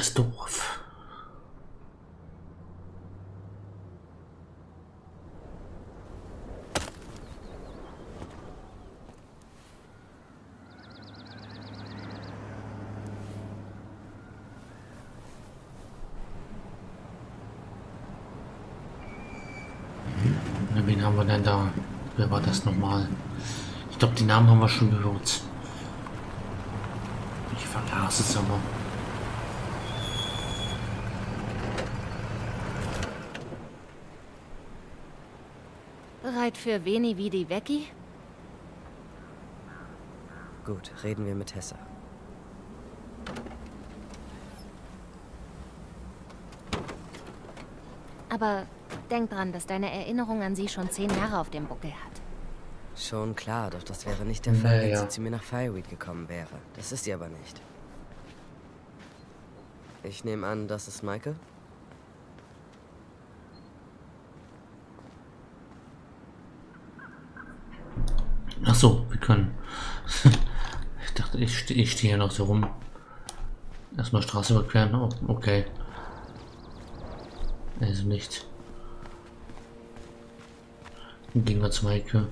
das Dorf. Na, Wen haben wir denn da? Wer war das nochmal? Ich glaube, die Namen haben wir schon gehört. Ich vergaß es aber. Bereit für Veni Vidi Vecchi? Gut, reden wir mit Tessa. Aber denk dran, dass deine Erinnerung an sie schon zehn Jahre auf dem Buckel hat. Schon klar, doch das wäre nicht der Fall, wenn Naja. sie zu mir nach Fireweed gekommen wäre. Das ist sie aber nicht. Ich nehme an, das ist Michael? Ach so, wir können. ich dachte, ich, ste ich stehe hier noch so rum. Erstmal Straße überqueren. Oh, okay. Also nicht. Dann gehen wir zu Maike.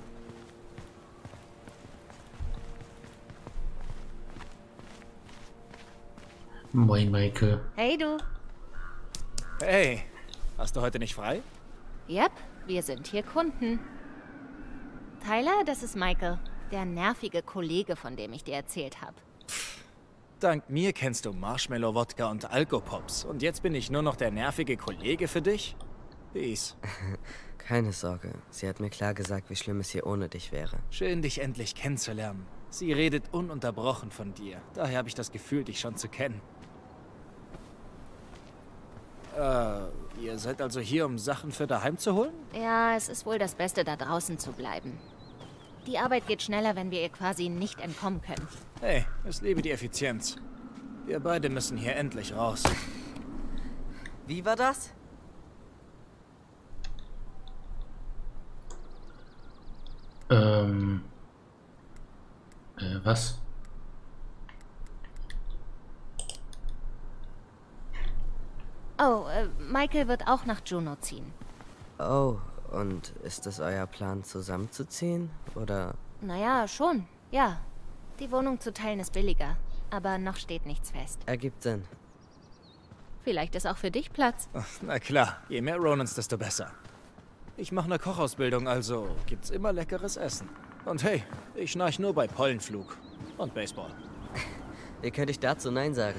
Moin, Maike. Hey du. Hey, hast du heute nicht frei? Yep, wir sind hier Kunden. Tyler, das ist Michael, der nervige Kollege, von dem ich dir erzählt habe. Dank mir kennst du Marshmallow-Wodka und Alkopops. Und jetzt bin ich nur noch der nervige Kollege für dich? Peace. Keine Sorge, sie hat mir klar gesagt, wie schlimm es hier ohne dich wäre. Schön, dich endlich kennenzulernen. Sie redet ununterbrochen von dir. Daher habe ich das Gefühl, dich schon zu kennen. Äh, ihr seid also hier, um Sachen für daheim zu holen? Ja, es ist wohl das Beste, da draußen zu bleiben. Die Arbeit geht schneller, wenn wir ihr quasi nicht entkommen können. Hey, ich liebe die Effizienz. Wir beide müssen hier endlich raus. Wie war das? Ähm. Äh, was? Oh, äh, Michael wird auch nach Juno ziehen. Oh, und ist es euer Plan, zusammenzuziehen? Oder Naja, schon. Ja. Die Wohnung zu teilen ist billiger. Aber noch steht nichts fest. ergibt Sinn? Vielleicht ist auch für dich Platz. Na klar, je mehr Ronans, desto besser. Ich mache eine Kochausbildung, also gibt's immer leckeres Essen. Und hey, ich schnarch nur bei Pollenflug und Baseball. Wie könnte ich dazu Nein sagen?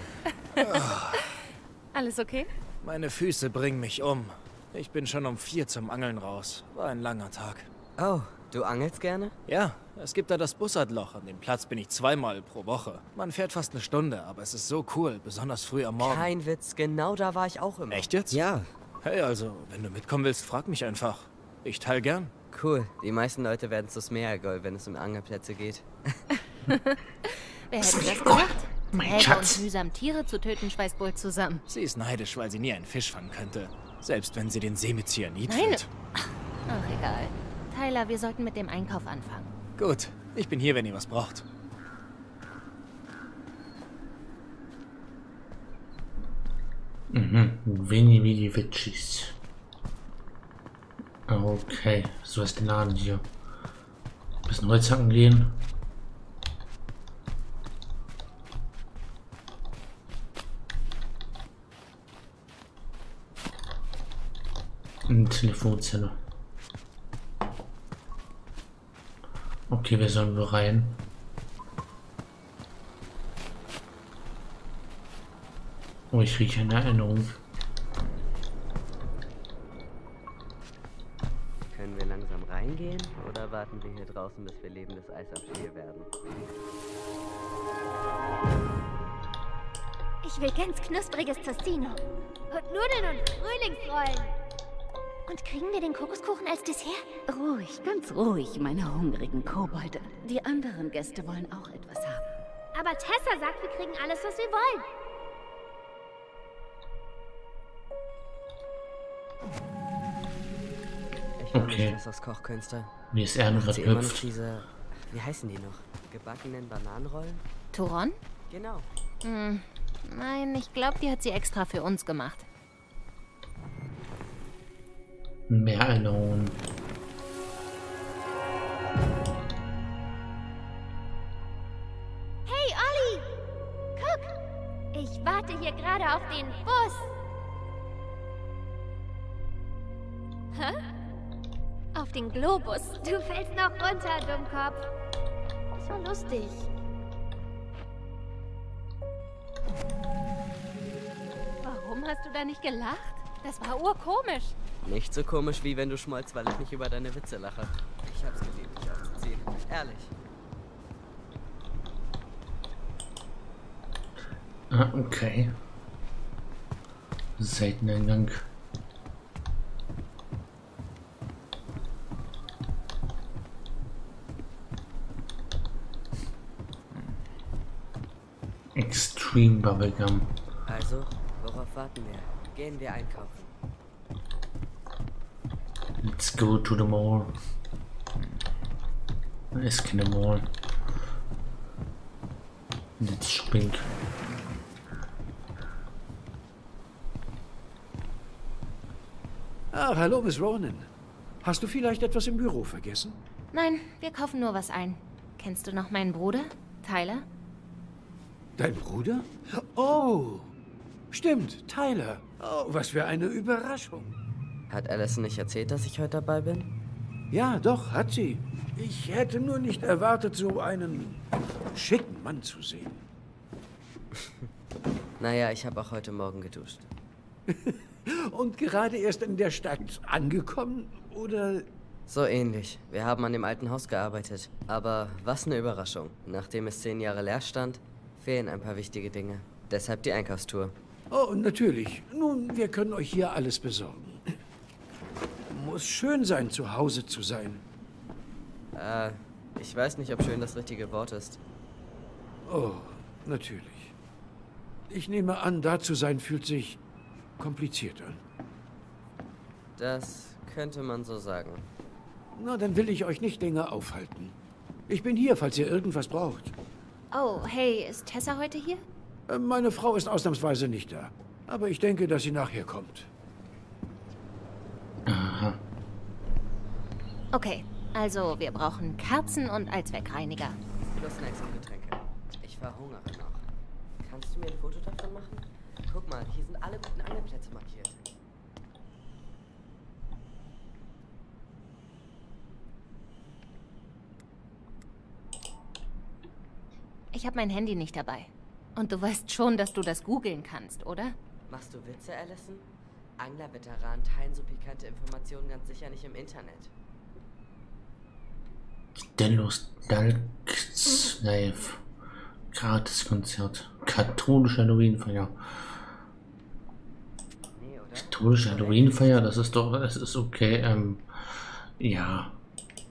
Alles okay? Meine Füße bringen mich um. Ich bin schon um vier zum Angeln raus. War ein langer Tag. Oh, du angelst gerne? Ja, es gibt da das Bussadloch. An dem Platz bin ich zweimal pro Woche. Man fährt fast eine Stunde, aber es ist so cool, besonders früh am Morgen. Kein Witz, genau da war ich auch immer. Echt jetzt? Ja, Hey, also, wenn du mitkommen willst, frag mich einfach. Ich teil gern. cool. Die meisten Leute werden zu Smeargol, wenn es um Angelplätze geht. Wer hätte das gedacht? Mein Schatz. und mühsam Tiere zu töten schweißt wohl zusammen. Sie ist neidisch, weil sie nie einen Fisch fangen könnte. Selbst wenn sie den See mit Cyanid Nein. füllt. Ach, egal. Tyler, wir sollten mit dem Einkauf anfangen. Gut, ich bin hier, wenn ihr was braucht. Mhm. Veni Vidi Vecchis. Okay, so ist der Laden hier. Bisschen Holz hacken gehen. Eine Telefonzelle. Okay, wir sollen wir rein. Oh, ich rieche eine Erinnerung. Können wir langsam reingehen oder warten wir hier draußen, bis wir lebendes Eis am Stiel werden? Ich will ganz knuspriges Tostino. Und Nudeln und Frühlingsrollen. Und kriegen wir den Kokoskuchen als Dessert? Ruhig, ganz ruhig, meine hungrigen Kobolde. Die anderen Gäste wollen auch etwas haben. Aber Tessa sagt, wir kriegen alles, was wir wollen. Ich Okay. nicht Tessas Kochkünste. Mir ist er immer noch verknüpft. diese, wie heißen die noch? Gebackenen Bananenrollen? Turon? Genau. Hm, Nein, ich glaube, die hat sie extra für uns gemacht. Mehr Erinnerungen. Hey, Olli! Guck! Ich warte hier gerade auf den Bus. Hä? Auf den Globus. Du fällst noch runter, Dummkopf. Das war lustig. Warum hast du da nicht gelacht? Das war urkomisch. Nicht so komisch, wie wenn du schmolzt, weil ich nicht über deine Witze lache. Ich hab's geliebt, dich aufzuziehen. Ehrlich. Ah, okay. Seiteneingang. Extreme Bubblegum. Also, worauf warten wir? Gehen wir einkaufen. Let's go to the mall. Da ist keine Mall. Let's shopping. Ah, hallo, Miss Ronan. Hast du vielleicht etwas im Büro vergessen? Nein, wir kaufen nur was ein. Kennst du noch meinen Bruder? Tyler? Dein Bruder? Oh, stimmt, Tyler. Oh, was für eine Überraschung. Hat Alison nicht erzählt, dass ich heute dabei bin? Ja, doch, hat sie. Ich hätte nur nicht erwartet, so einen schicken Mann zu sehen. Naja, ich habe auch heute Morgen geduscht. Und gerade erst in der Stadt angekommen? Oder So ähnlich. Wir haben an dem alten Haus gearbeitet. Aber was eine Überraschung. Nachdem es zehn Jahre leer stand, fehlen ein paar wichtige Dinge. Deshalb die Einkaufstour. Oh, natürlich. Nun, wir können euch hier alles besorgen. Muss schön sein, zu Hause zu sein. Äh, ich weiß nicht, ob schön das richtige Wort ist. Oh, natürlich. Ich nehme an, da zu sein fühlt sich kompliziert an. Das könnte man so sagen. Na, dann will ich euch nicht länger aufhalten. Ich bin hier, falls ihr irgendwas braucht. Oh, hey, ist Tessa heute hier? Äh, Meine Frau ist ausnahmsweise nicht da. Aber ich denke, dass sie nachher kommt. Okay, also wir brauchen Kerzen und Allzweckreiniger. Plus Snacks und Getränke. Ich verhungere noch. Kannst du mir ein Foto davon machen? Guck mal, hier sind alle guten Angelplätze markiert. Ich habe mein Handy nicht dabei. Und du weißt schon, dass du das googeln kannst, oder? Machst du Witze, Allison? Anglerveteranen teilen so pikante Informationen ganz sicher nicht im Internet. Delos Dalks Live. Gratiskonzert. Katholische Halloweenfeier. Katholische Halloweenfeier, das ist doch, das ist okay. Ähm, ja.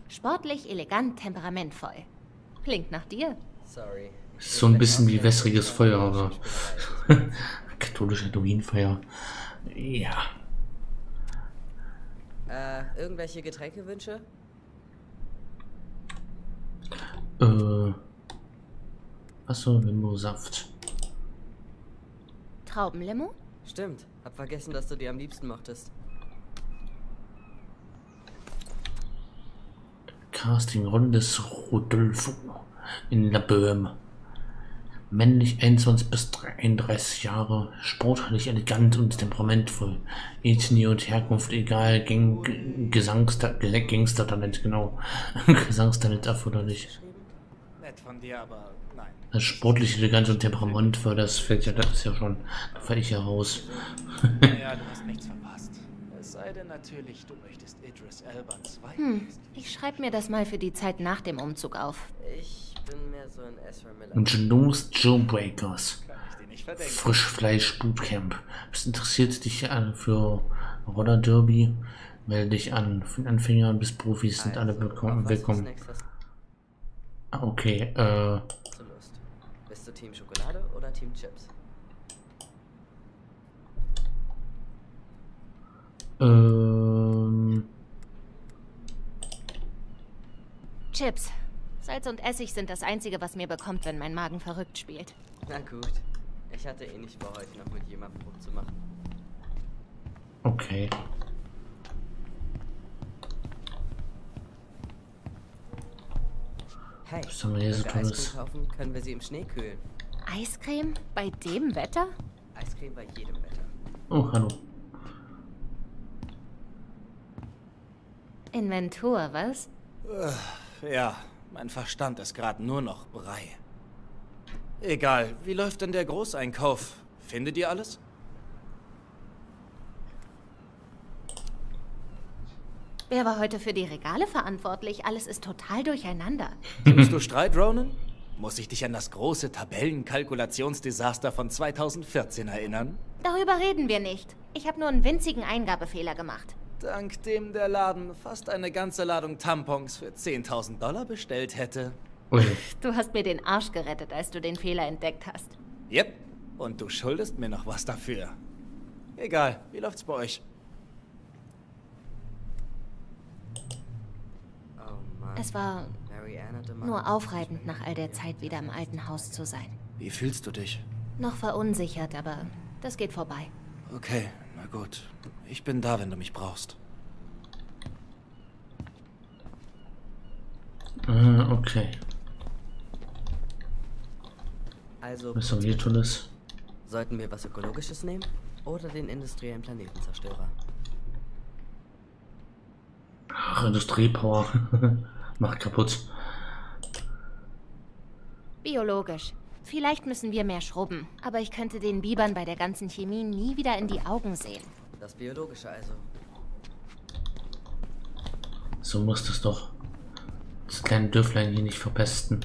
Sportlich, elegant, temperamentvoll. Klingt nach dir. Sorry. So ein bisschen wie wässriges Feuer, aber. Katholische Halloweenfeier. Ja. Äh, irgendwelche Getränkewünsche? Äh. Achso, Limo-Saft. Traubenlimo? Stimmt. Hab vergessen, dass du die am liebsten mochtest. Casting des Rodolfo in La Böhm. Männlich 21 bis 33 Jahre, sportlich elegant und temperamentvoll. Ethnie und Herkunft egal, Gang Gesangsta Gangstertalent, genau. Gesangstalent erforderlich. Nett von dir, aber nein. Das sportlich elegant und temperamentvoll, das fällt ja, das ist ja schon, da falle ich ja raus. Naja, du hast nichts verpasst. Es sei denn natürlich, du möchtest Idris Elban 2 Hm, ich schreibe mir das mal für die Zeit nach dem Umzug auf. Ich bin mehr so ein Ezra Miller. Und Genos Joe Breakers. Kann ich dir nicht verdenken. Frischfleisch Bootcamp. Was interessiert dich an für Roller Derby? Melde dich an. Von Anfängern bis Profis sind alle Also, für willkommen. Ah, Okay, äh? Bist du Team Schokolade oder Team Chips? ähm, Chips. Salz und Essig sind das Einzige, was mir bekommt, wenn mein Magen verrückt spielt. Na gut. Ich hatte eh nicht vor, heute noch mit jemandem rumzumachen. Okay. Hey, Was haben wir hier so wenn wir Tolles? Eiscreme kaufen, können wir sie im Schnee kühlen. Eiscreme? Bei dem Wetter? Eiscreme bei jedem Wetter. Oh, hallo. Inventur, was? Ja, mein Verstand ist gerade nur noch Brei. Egal, wie läuft denn der Großeinkauf? Findet ihr alles? Wer war heute für die Regale verantwortlich? Alles ist total durcheinander. Suchst du Streit, Ronan? Muss ich dich an das große Tabellenkalkulationsdesaster von 2014 erinnern? Darüber reden wir nicht. Ich habe nur einen winzigen Eingabefehler gemacht. Dank dem der Laden fast eine ganze Ladung Tampons für 10.000 Dollar bestellt hätte. Ui. Du hast mir den Arsch gerettet, als du den Fehler entdeckt hast. Yep, und du schuldest mir noch was dafür. Egal, wie läuft's bei euch? Oh Mann. Es war nur aufreibend, nach all der Zeit wieder im alten Haus zu sein. Wie fühlst du dich? Noch verunsichert, aber das geht vorbei. Okay, na gut. Ich bin da, wenn du mich brauchst. Äh, okay. Also, Was haben wir hier Tolles? sollten wir was Ökologisches nehmen? Oder den industriellen Planetenzerstörer? Ach, Industriepower. Macht kaputt. Biologisch. Vielleicht müssen wir mehr schrubben, aber ich könnte den Bibern bei der ganzen Chemie nie wieder in die Augen sehen. Das Biologische also. So muss das doch. Das kleine Dörflein hier nicht verpesten.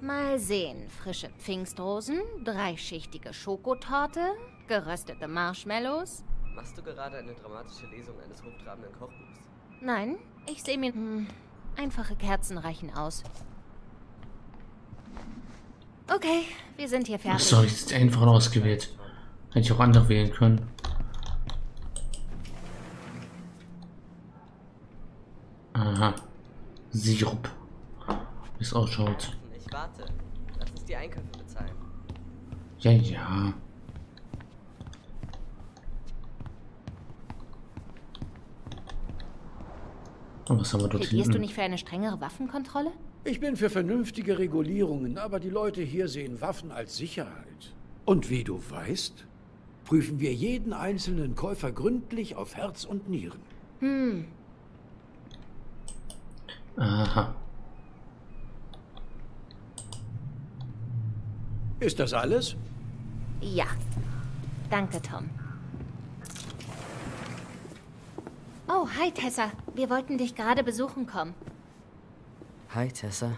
Mal sehen. Frische Pfingstrosen, dreischichtige Schokotorte, geröstete Marshmallows. Machst du gerade eine dramatische Lesung eines hochtrabenden Kochbuchs? Nein, ich sehe mir... Hm, einfache Kerzen reichen aus. Okay, wir sind hier fertig. so, ich jetzt einfach ausgewählt. Hätte ich auch andere wählen können. Aha. Sirup. Wie es ausschaut. Ich warte. Lass uns die Einkäufe bezahlen. Ja, ja. Und was haben wir dort Plädierst du hinten? nicht für eine strengere Waffenkontrolle? Ich bin für vernünftige Regulierungen, aber die Leute hier sehen Waffen als Sicherheit. Und wie du weißt, prüfen wir jeden einzelnen Käufer gründlich auf Herz und Nieren. Aha. Ist das alles? Ja. Danke, Tom. Oh, hi, Tessa. Wir wollten dich gerade besuchen kommen. Hi, Tessa.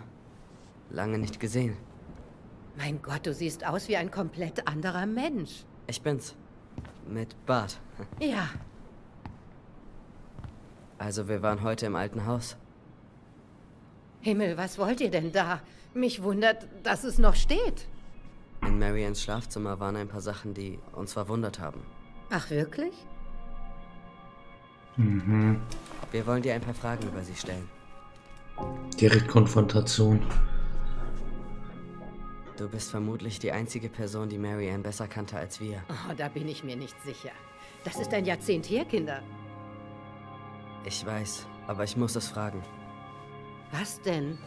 Lange nicht gesehen. Mein Gott, du siehst aus wie ein komplett anderer Mensch. Ich bin's. Mit Bart. Ja, Also, wir waren heute im alten Haus. Himmel, was wollt ihr denn da? Mich wundert, dass es noch steht. In Marians Schlafzimmer waren ein paar Sachen, die uns verwundert haben. Ach, wirklich? Mhm. Wir wollen dir ein paar Fragen über sie stellen. Direkt Konfrontation. Du bist vermutlich die einzige Person, die Marianne besser kannte als wir. Oh, da bin ich mir nicht sicher. Das ist ein Jahrzehnt her, Kinder. Ich weiß, aber ich muss es fragen. Was denn?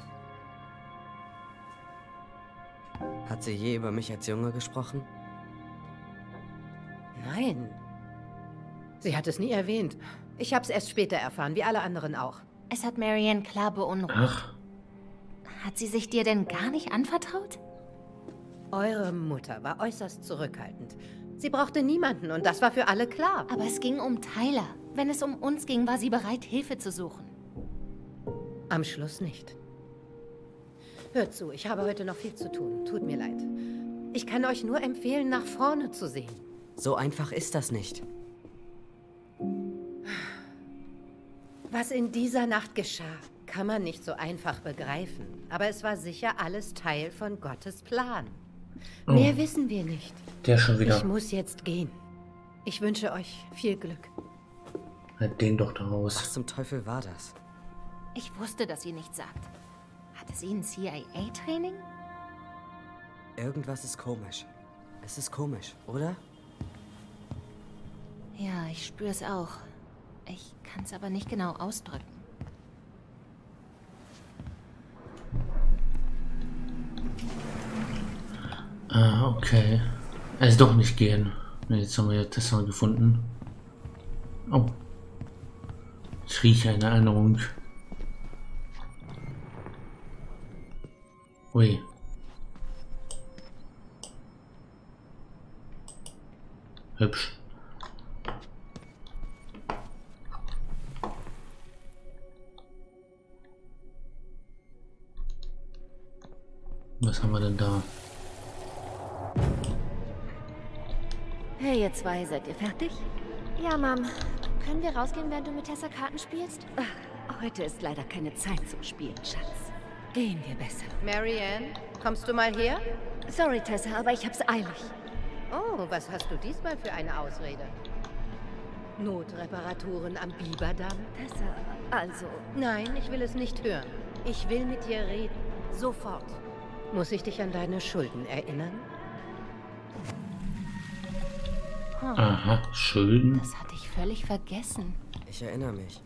Hat sie je über mich als Junge gesprochen? Nein. Sie hat es nie erwähnt. Ich hab's erst später erfahren, wie alle anderen auch. Es hat Marianne klar beunruhigt. Ach, Hat sie sich dir denn gar nicht anvertraut? Eure Mutter war äußerst zurückhaltend. Sie brauchte niemanden und das war für alle klar. Aber es ging um Tyler. Wenn es um uns ging, war sie bereit, Hilfe zu suchen. Am Schluss nicht. Hört zu, ich habe heute noch viel zu tun. Tut mir leid. Ich kann euch nur empfehlen, nach vorne zu sehen. So einfach ist das nicht. Was in dieser Nacht geschah, kann man nicht so einfach begreifen. Aber es war sicher alles Teil von Gottes Plan. Mehr wissen wir nicht. der schon wieder. Ich muss jetzt gehen. Ich wünsche euch viel Glück. Halt den doch da raus. Was zum Teufel war das? Ich wusste, dass sie nichts sagt. Hatte sie ein CIA-Training? Irgendwas ist komisch. Es ist komisch, oder? Ja, ich spüre es auch. Ich kann es aber nicht genau ausdrücken. Ah, okay. Also doch nicht gehen. Jetzt haben wir ja Tessa gefunden. Oh. Ich rieche eine Erinnerung. Ui. Hübsch. Haben wir denn da? Hey, ihr zwei, seid ihr fertig? Ja, Mom. Können wir rausgehen, während du mit Tessa Karten spielst? Ach, heute ist leider keine Zeit zum Spielen, Schatz. Gehen wir besser. Marianne, kommst du mal her? Sorry, Tessa, aber ich hab's eilig. Oh, was hast du diesmal für eine Ausrede? Notreparaturen am Biberdamm? Tessa, also... Nein, ich will es nicht hören. Ich will mit dir reden. Sofort. Muss ich dich an deine Schulden erinnern? Aha, Schulden. Das hatte ich völlig vergessen. Ich erinnere mich.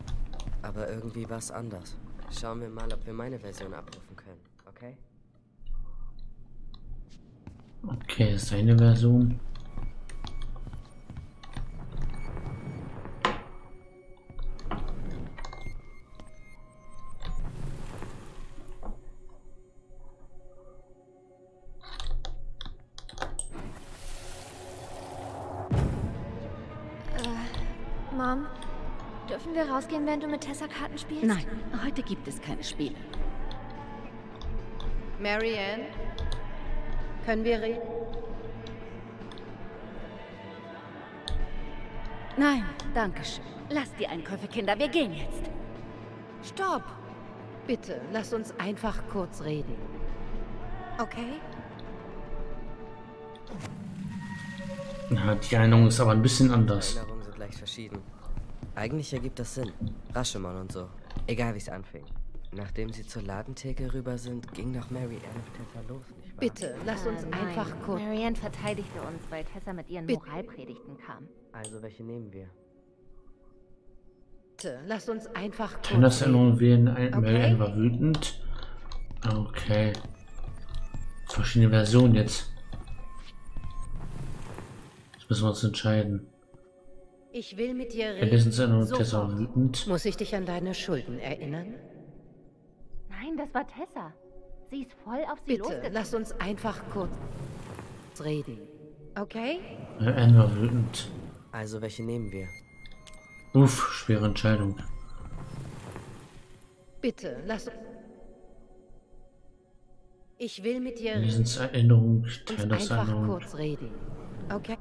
Aber irgendwie war's anders. Schauen wir mal, ob wir meine Version abrufen können, okay? Okay, seine Version. Rausgehen, während du mit Tessa Karten spielst? Nein, heute gibt es keine Spiele. Marianne? Können wir reden? Nein, danke schön. Lasst die Einkäufe, Kinder. Wir gehen jetzt. Stopp! Bitte, lass uns einfach kurz reden. Okay? Ja, die Erinnerung ist aber ein bisschen anders. Erinnerungen sind leicht verschieden. Eigentlich ergibt das Sinn. Rashomon und so. Egal wie es anfing. Nachdem sie zur Ladentheke rüber sind, ging doch Mary Ann auf Tessa los, nicht wahr? Bitte, lass uns Ah, nein. einfach kurz... Marianne verteidigte uns, weil Tessa mit ihren Bitte. Moralpredigten kam. Also welche nehmen wir? Bitte, lass uns einfach kurz Kann das reden. Erinnerung wählen? Okay. Marianne war wütend. Okay. Verschiedene Versionen jetzt. Jetzt müssen wir uns entscheiden. Ich will mit dir reden. Tessa war Sofort. wütend. Muss ich dich an deine Schulden erinnern? Nein, das war Tessa. Sie ist voll auf sie Bitte, lass uns einfach kurz reden. Okay? Marianne war wütend. Also welche nehmen wir? Uff, schwere Entscheidung. Bitte, lass uns... Ich will mit dir reden. Vergessenserinnerung, uns Tyler's einfach Erinnerung. kurz reden. Okay?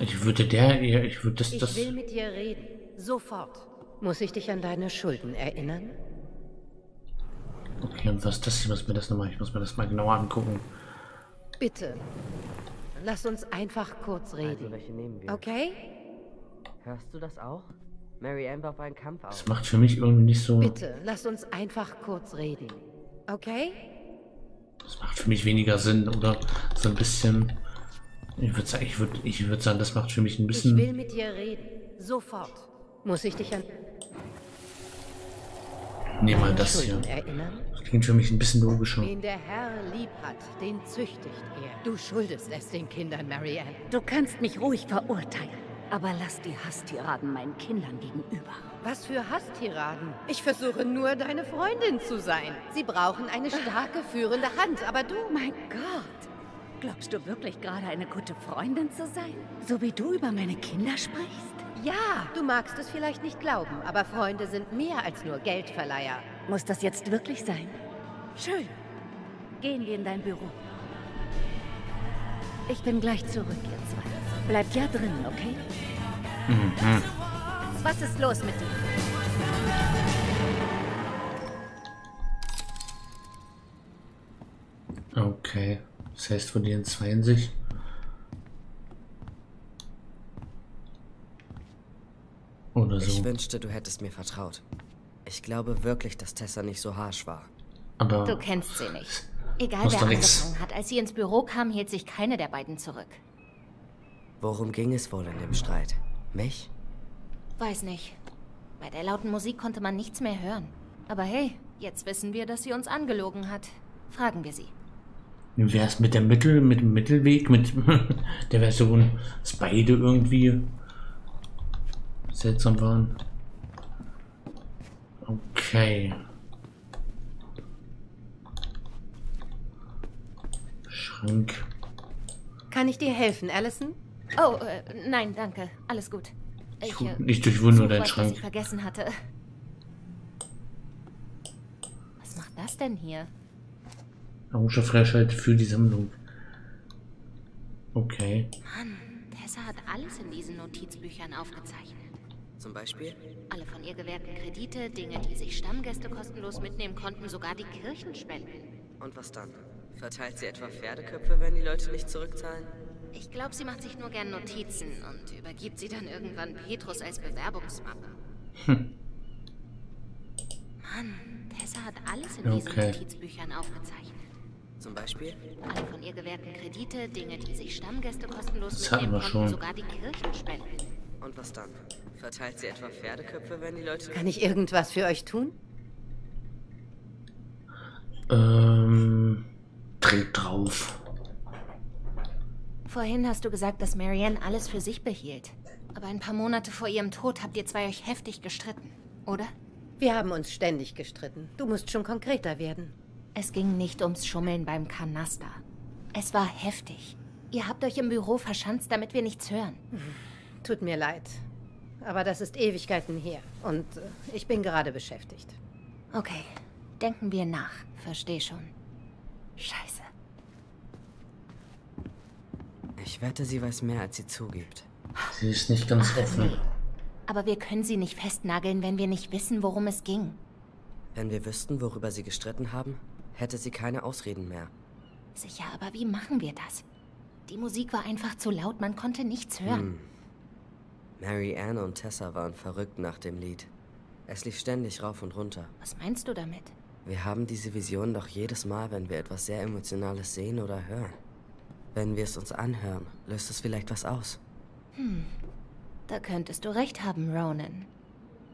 Ich würde der, ja, ich würde das, Ich das, will mit dir reden. Sofort. Muss ich dich an deine Schulden erinnern? okay, und was ist das hier, was mir das nochmal, ich muss mir das mal genauer angucken. Bitte. Lass uns einfach kurz Also reden. welche nehmen wir? Okay? Hörst du das auch? Mary Ann war auf einen Kampf aus. Das macht für mich irgendwie nicht so, Bitte, lass uns einfach kurz reden. Okay? das macht für mich weniger Sinn, oder so ein bisschen, ich würde sagen, ich würde, ich würde sagen, das macht für mich ein Ich will bisschen, mit dir reden. Sofort. Muss ich dich an mal deine das hier. Erinnern? Das klingt für mich ein bisschen logischer. Wen der Herr lieb hat, den züchtigt er. Du schuldest es den Kindern, Marianne. Du kannst mich ruhig verurteilen. Aber lass die Hasstiraden meinen Kindern gegenüber. Was für Hasstiraden? Ich versuche nur, deine Freundin zu sein. Sie brauchen eine starke, führende Hand, aber du... Mein Gott! Glaubst du wirklich gerade eine gute Freundin zu sein? So wie du über meine Kinder sprichst? Ja, du magst es vielleicht nicht glauben, aber Freunde sind mehr als nur Geldverleiher. Muss das jetzt wirklich sein? Schön. Gehen wir in dein Büro. Ich bin gleich zurück, ihr zwei. Bleibt ja drinnen, okay? Was ist los mit dir? Okay, das heißt von denen zwei in sich. Oder Ich so. wünschte, du hättest mir vertraut. Ich glaube wirklich, dass Tessa nicht so harsch war. Du Aber kennst sie nicht. Egal wer nix. angefangen hat, als sie ins Büro kam, hielt sich keine der beiden zurück. Worum ging es wohl in dem Streit? Mich? Weiß nicht. Bei der lauten Musik konnte man nichts mehr hören. Aber hey, jetzt wissen wir, dass sie uns angelogen hat. Fragen wir sie. Wie wär's mit der Mittel, mit dem Mittelweg, mit der Version, dass beide irgendwie seltsam waren? Okay. Schrank. Kann ich dir helfen, Allison? Oh, äh, nein, danke. Alles gut. Ich, äh, Ich durchwundere such deinen was, was Schrank. ich vergessen hatte. Was macht das denn hier? Orange Freischalt für die Sammlung. Okay. Mann, Tessa hat alles in diesen Notizbüchern aufgezeichnet. Zum Beispiel? Alle von ihr gewährten Kredite, Dinge, die sich Stammgäste kostenlos mitnehmen konnten, sogar die Kirchenspenden. Und was dann? Verteilt sie etwa Pferdeköpfe, wenn die Leute nicht zurückzahlen? Ich glaube, sie macht sich nur gern Notizen und übergibt sie dann irgendwann Petrus als Bewerbungsmappe. Hm. Mann, Tessa hat alles in diesen Okay. Notizbüchern aufgezeichnet. Zum Beispiel? Alle von ihr gewährten Kredite, Dinge, die sich Stammgäste kostenlos Das mitnehmen wir schon. sogar die Kirchenspenden. Und was dann? Verteilt sie etwa Pferdeköpfe, wenn die Leute... Kann ich irgendwas für euch tun? Ähm. Trink drauf. Vorhin hast du gesagt, dass Marianne alles für sich behielt. Aber ein paar Monate vor ihrem Tod habt ihr zwei euch heftig gestritten, oder? Wir haben uns ständig gestritten. Du musst schon konkreter werden. Es ging nicht ums Schummeln beim Kanaster. Es war heftig. Ihr habt euch im Büro verschanzt, damit wir nichts hören. Tut mir leid. Aber das ist Ewigkeiten her. Und äh, ich bin gerade beschäftigt. Okay, denken wir nach. Versteh schon. Scheiße. Ich wette, sie weiß mehr, als sie zugibt. Sie ist nicht ganz offen. Aber wir können sie nicht festnageln, wenn wir nicht wissen, worum es ging. Wenn wir wüssten, worüber sie gestritten haben, hätte sie keine Ausreden mehr. Sicher, aber wie machen wir das? Die Musik war einfach zu laut, man konnte nichts hören. Hm. Mary Ann und Tessa waren verrückt nach dem Lied. Es lief ständig rauf und runter. Was meinst du damit? Wir haben diese Vision doch jedes Mal, wenn wir etwas sehr Emotionales sehen oder hören. Wenn wir es uns anhören, löst es vielleicht was aus. Hm. Da könntest du recht haben, Ronan.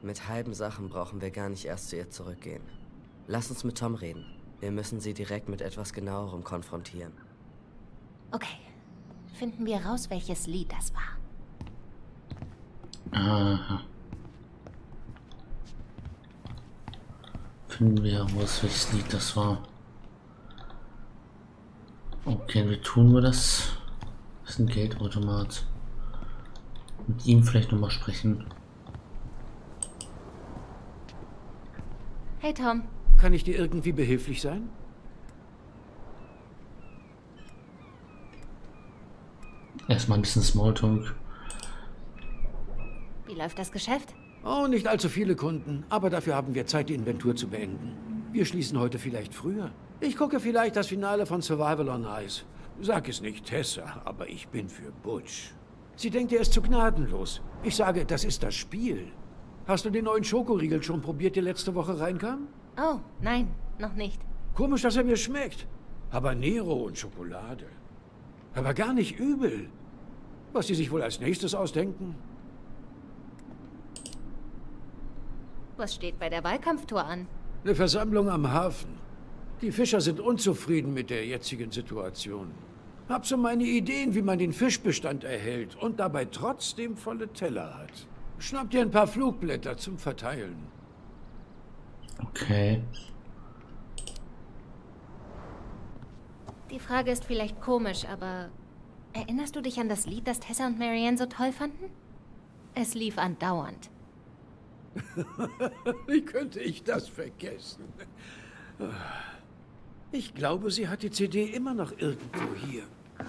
Mit halben Sachen brauchen wir gar nicht erst zu ihr zurückgehen. Lass uns mit Tom reden. Wir müssen sie direkt mit etwas genauerem konfrontieren. Okay. Finden wir raus, welches Lied das war. Aha. Finden wir heraus, welches Lied das war. Okay, wie tun wir das? Das ist ein Geldautomat. Mit ihm vielleicht nochmal sprechen. Hey Tom, Kann ich dir irgendwie behilflich sein? Erstmal ein bisschen Smalltalk. wie läuft das Geschäft? Oh, nicht allzu viele Kunden, aber dafür haben wir Zeit, die Inventur zu beenden. Wir schließen heute vielleicht früher. Ich gucke vielleicht das Finale von Survival on Ice. Sag es nicht Tessa, aber ich bin für Butch. Sie denkt, er ist zu gnadenlos. Ich sage, das ist das Spiel. Hast du den neuen Schokoriegel schon probiert, der letzte Woche reinkam? Oh, nein, noch nicht. Komisch, dass er mir schmeckt. Habanero und Schokolade. Aber gar nicht übel. Was sie sich wohl als nächstes ausdenken? Was steht bei der Wahlkampftour an? Eine Versammlung am Hafen. Die Fischer sind unzufrieden mit der jetzigen Situation. Hab so meine Ideen, wie man den Fischbestand erhält und dabei trotzdem volle Teller hat. Schnapp dir ein paar Flugblätter zum Verteilen. Okay. Die Frage ist vielleicht komisch, aber erinnerst du dich an das Lied, das Tessa und Marianne so toll fanden? Es lief andauernd. Wie könnte ich das vergessen? Ich glaube, sie hat die CD immer noch irgendwo hier.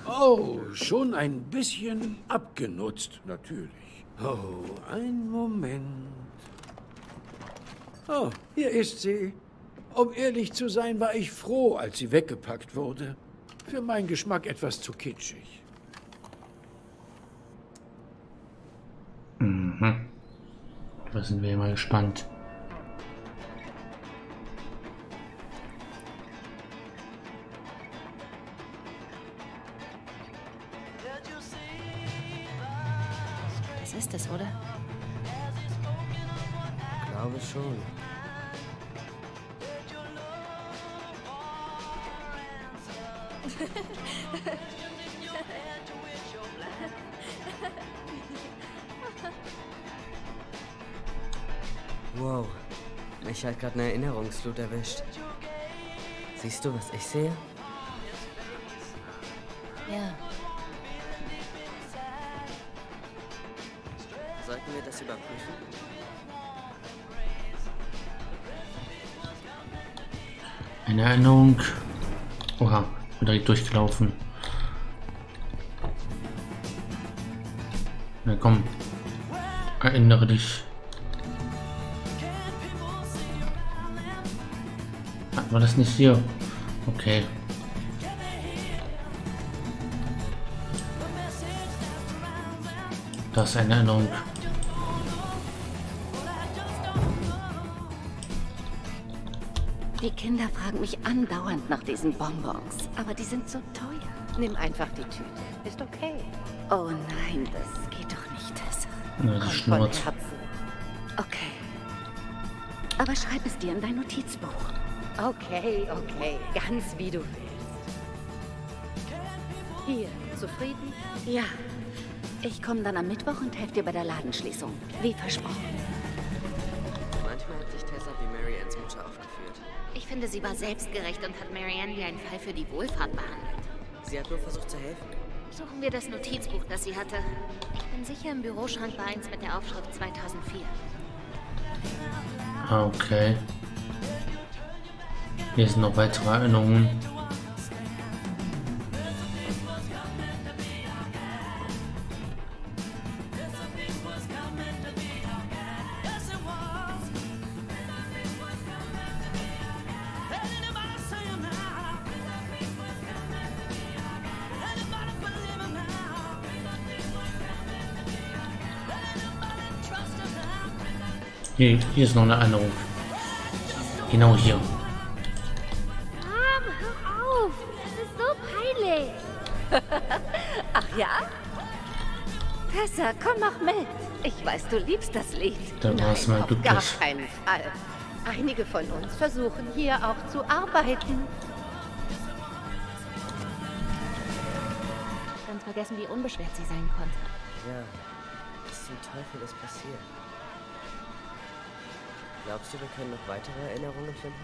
Oh, schon ein bisschen abgenutzt, natürlich. Oh, ein Moment. Oh, hier ist sie. Um ehrlich zu sein, war ich froh, als sie weggepackt wurde. Für meinen Geschmack etwas zu kitschig. Mhm. Da sind wir mal gespannt. Erinnerungsflut erwischt. Siehst du, was ich sehe? Ja. Sollten wir das überprüfen? Eine Erinnerung. Oha, bin direkt durchgelaufen. Na komm. Erinnere dich. Wir das nicht hier? Okay. Das ist eine Erinnerung. Die Kinder fragen mich andauernd nach diesen Bonbons, aber die sind so teuer. Nimm einfach die Tüte. Ist okay. Oh nein, das geht doch nicht, Tessa. Ja, Schnurz. Herzen. Okay. Aber schreib es dir in dein Notizbuch. Okay, okay. Ganz wie du willst. Hier, zufrieden? Ja. Ich komme dann am Mittwoch und helfe dir bei der Ladenschließung. Wie versprochen. Manchmal hat sich Tessa wie Mary Anns Mutter aufgeführt. Ich finde, sie war selbstgerecht und hat Marianne wie einen Fall für die Wohlfahrt behandelt. Sie hat nur versucht zu helfen. Suchen wir das Notizbuch, das sie hatte. Ich bin sicher, im Büroschrank war eins mit der Aufschrift 2004. Ah, Okay. Hier sind noch weitere Erinnerungen. Hier, hier ist noch eine Erinnerung. Genau hier. Tessa, komm noch mit. Ich weiß, du liebst das Lied. Da war es mal Auf gar keinen Fall. Einige von uns versuchen hier auch zu arbeiten. Ganz vergessen, wie unbeschwert sie sein konnte. Ja, was zum Teufel ist passiert? Glaubst du, wir können noch weitere Erinnerungen finden?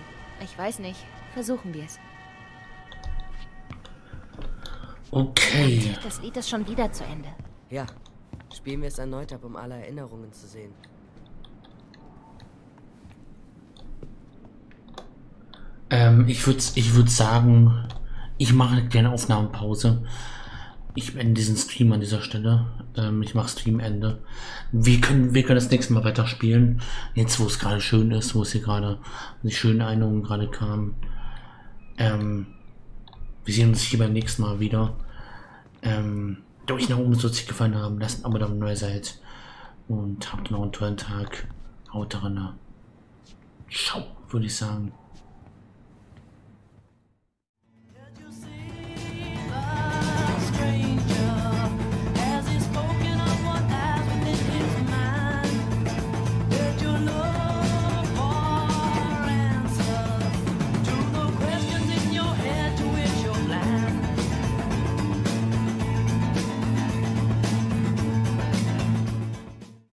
Ich weiß nicht. Versuchen wir es. Okay. Das Lied ist schon wieder zu Ende. Ja. Spielen wir es erneut ab, um alle Erinnerungen zu sehen. Ähm, ich würde ich würd sagen, ich mache eine kleine Aufnahmepause. Ich beende diesen Stream an dieser Stelle. Ähm, ich mache Streamende. Wir können, wir können das nächste Mal weiterspielen. Jetzt, wo es gerade schön ist, wo es hier gerade die schönen Erinnerungen gerade kamen. Ähm, wir sehen uns hier beim nächsten Mal wieder. Ähm, wenn euch nach oben so sich gefallen haben, lasst ein Abo da, wenn ihr neu seid. Und habt noch einen tollen Tag. Haut rein. Ciao, würde ich sagen.